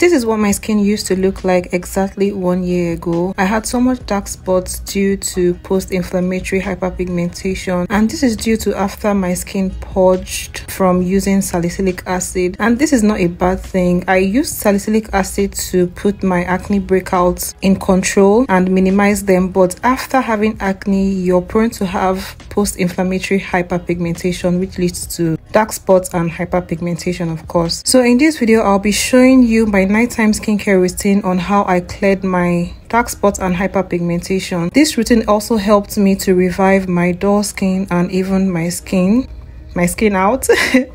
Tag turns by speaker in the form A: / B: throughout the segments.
A: This is what my skin used to look like exactly one year ago. I had so much dark spots due to post-inflammatory hyperpigmentation and this is due to after my skin purged from using salicylic acid and this is not a bad thing. I used salicylic acid to put my acne breakouts in control and minimize them but after having acne you're prone to have post-inflammatory hyperpigmentation which leads to dark spots and hyperpigmentation of course so in this video i'll be showing you my nighttime skincare routine on how i cleared my dark spots and hyperpigmentation. This routine also helped me to revive my dull skin and even my skin my skin out.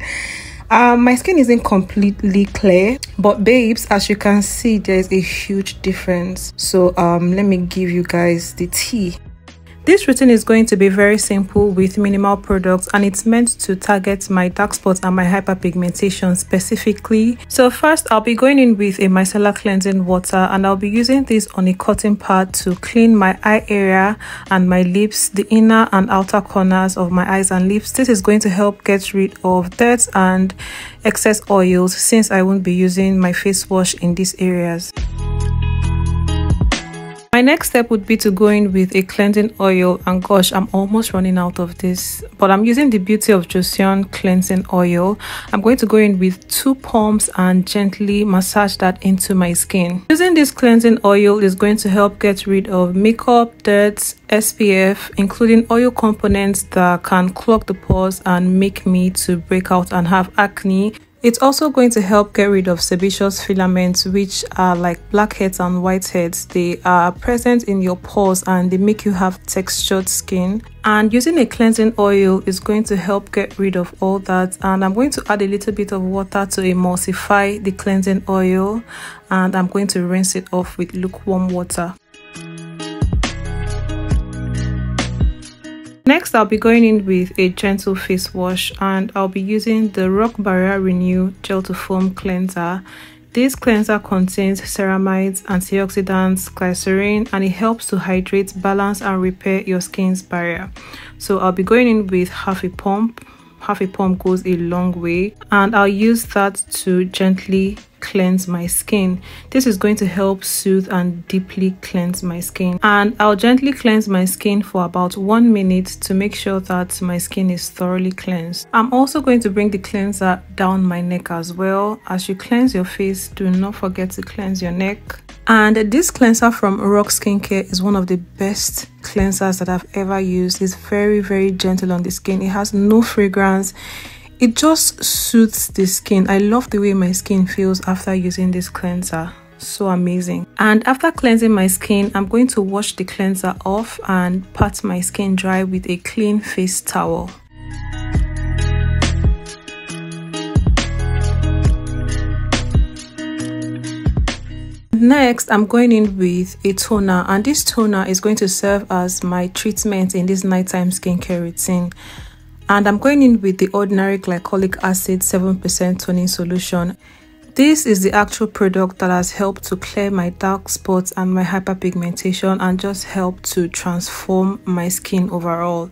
A: Um my skin isn't completely clear but babes as you can see there's a huge difference. So um let me give you guys the tea this routine is going to be very simple with minimal products and it's meant to target my dark spots and my hyperpigmentation specifically. So first I'll be going in with a micellar cleansing water and I'll be using this on a cotton pad to clean my eye area and my lips, the inner and outer corners of my eyes and lips. This is going to help get rid of dirt and excess oils since I won't be using my face wash in these areas. My next step would be to go in with a cleansing oil and gosh I'm almost running out of this but I'm using the Beauty of Joseon cleansing oil. I'm going to go in with two pumps and gently massage that into my skin. Using this cleansing oil is going to help get rid of makeup, dirt, SPF including oil components that can clog the pores and make me to break out and have acne it's also going to help get rid of sebaceous filaments which are like blackheads and whiteheads. They are present in your pores and they make you have textured skin. And using a cleansing oil is going to help get rid of all that. And I'm going to add a little bit of water to emulsify the cleansing oil and I'm going to rinse it off with lukewarm water. Next, I'll be going in with a gentle face wash and I'll be using the RoC Barrier Renew Gel to Foam Cleanser. This cleanser contains ceramides, antioxidants, glycerin, and it helps to hydrate, balance, and repair your skin's barrier. So I'll be going in with half a pump. Half a pump goes a long way, and I'll use that to gently cleanse my skin. This is going to help soothe and deeply cleanse my skin. And I'll gently cleanse my skin for about one minute to make sure that my skin is thoroughly cleansed. I'm also going to bring the cleanser down my neck as well. As you cleanse your face, do not forget to cleanse your neck. And this cleanser from RoC Skincare is one of the best cleansers that I've ever used. It's very, very gentle on the skin. It has no fragrance it just suits the skin. I love the way my skin feels after using this cleanser. So amazing. And after cleansing my skin i'm going to wash the cleanser off and pat my skin dry with a clean face towel. Next, I'm going in with a toner and this toner is going to serve as my treatment in this nighttime skincare routine and I'm going in with the ordinary glycolic acid 7% toning solution. This is the actual product that has helped to clear my dark spots and my hyperpigmentation and just help to transform my skin overall.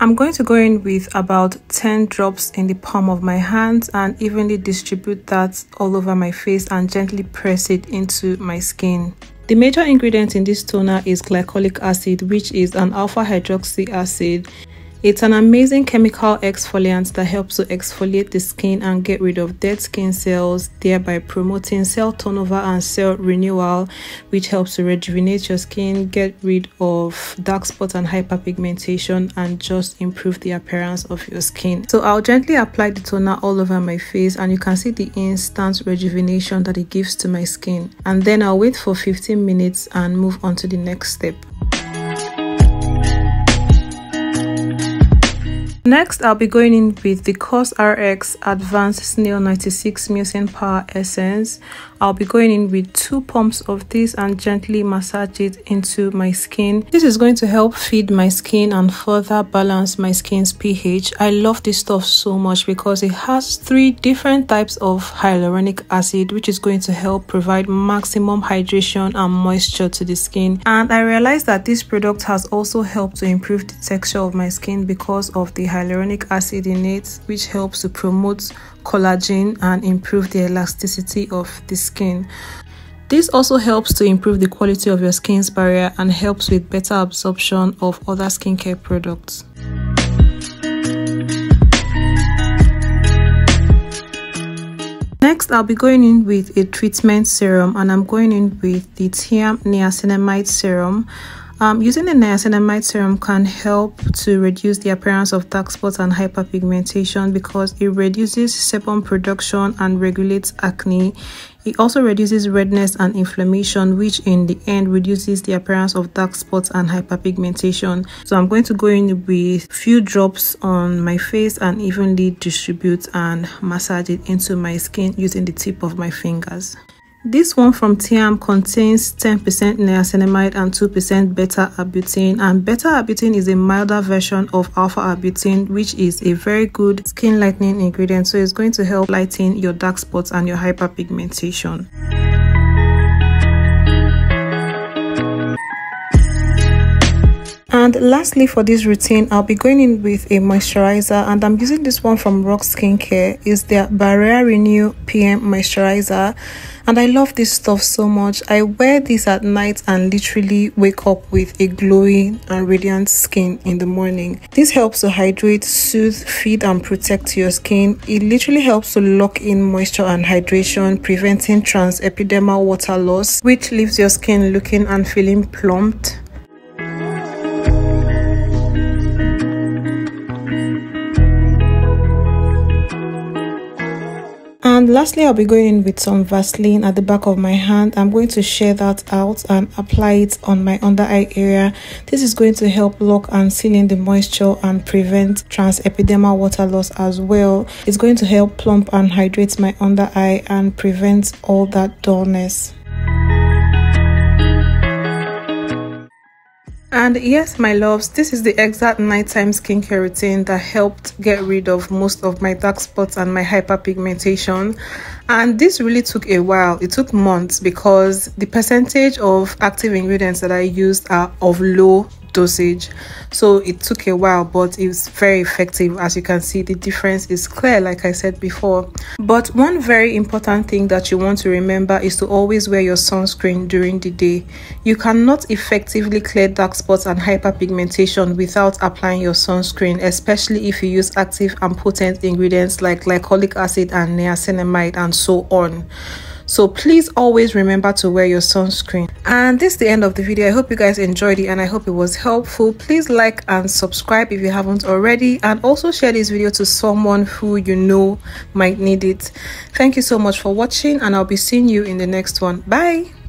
A: I'm going to go in with about 10 drops in the palm of my hands and evenly distribute that all over my face and gently press it into my skin. The major ingredient in this toner is glycolic acid which is an alpha hydroxy acid. It's an amazing chemical exfoliant that helps to exfoliate the skin and get rid of dead skin cells, thereby promoting cell turnover and cell renewal, which helps to rejuvenate your skin, get rid of dark spots and hyperpigmentation, and just improve the appearance of your skin. So I'll gently apply the toner all over my face, and you can see the instant rejuvenation that it gives to my skin. And then I'll wait for 15 minutes and move on to the next step. Next, I'll be going in with the COSRX Advanced Snail 96 Mucin Power Essence. I'll be going in with two pumps of this and gently massage it into my skin. This is going to help feed my skin and further balance my skin's pH. I love this stuff so much because it has three different types of hyaluronic acid which is going to help provide maximum hydration and moisture to the skin. And I realized that this product has also helped to improve the texture of my skin because of the hyaluronic acid in it which helps to promote collagen and improve the elasticity of the skin this also helps to improve the quality of your skin's barrier and helps with better absorption of other skincare products. Next, I'll be going in with a treatment serum and I'm going in with the Tiam Niacinamide Serum. Um, using the niacinamide serum can help to reduce the appearance of dark spots and hyperpigmentation because it reduces sebum production and regulates acne. It also reduces redness and inflammation, which in the end reduces the appearance of dark spots and hyperpigmentation. So I'm going to go in with a few drops on my face and evenly distribute and massage it into my skin using the tip of my fingers. This one from Tiam contains 10% niacinamide and 2% beta-arbutin and beta-arbutin is a milder version of alpha-arbutin which is a very good skin lightening ingredient so it's going to help lighten your dark spots and your hyperpigmentation. And lastly for this routine, I'll be going in with a moisturizer and I'm using this one from RoC Skincare. It's their Barrier Renew PM Moisturizer and I love this stuff so much. I wear this at night and literally wake up with a glowing and radiant skin in the morning. This helps to hydrate, soothe, feed and protect your skin. It literally helps to lock in moisture and hydration, preventing transepidermal water loss, which leaves your skin looking and feeling plumped lastly i'll be going in with some vaseline at the back of my hand. I'm going to share that out and apply it on my under eye area. This is going to help lock and seal in the moisture and prevent transepidermal water loss as well. It's going to help plump and hydrate my under eye and prevent all that dullness And yes, my loves, this is the exact nighttime skincare routine that helped get rid of most of my dark spots and my hyperpigmentation. And this really took a while. It took months because the percentage of active ingredients that I used are of low dosage. So it took a while but it's very effective. As you can see the difference is clear like i said before. But one very important thing that you want to remember is to always wear your sunscreen during the day. You cannot effectively clear dark spots and hyperpigmentation without applying your sunscreen especially if you use active and potent ingredients like glycolic acid and niacinamide and so on so please always remember to wear your sunscreen. And this is the end of the video. I hope you guys enjoyed it and i hope it was helpful. Please like and subscribe if you haven't already. And also share this video to someone who you know might need it. Thank you so much for watching and i'll be seeing you in the next one. Bye